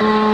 Mm-hmm.